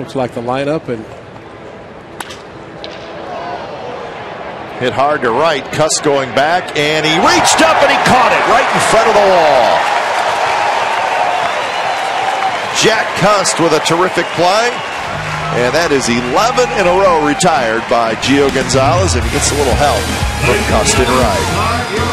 looks like the lineup, and Hit hard to right. Cust going back, and he reached up and he caught it right in front of the wall. Jack Cust with a terrific play. And that is 11 in a row retired by Gio Gonzalez, and he gets a little help from Cust Wright. right.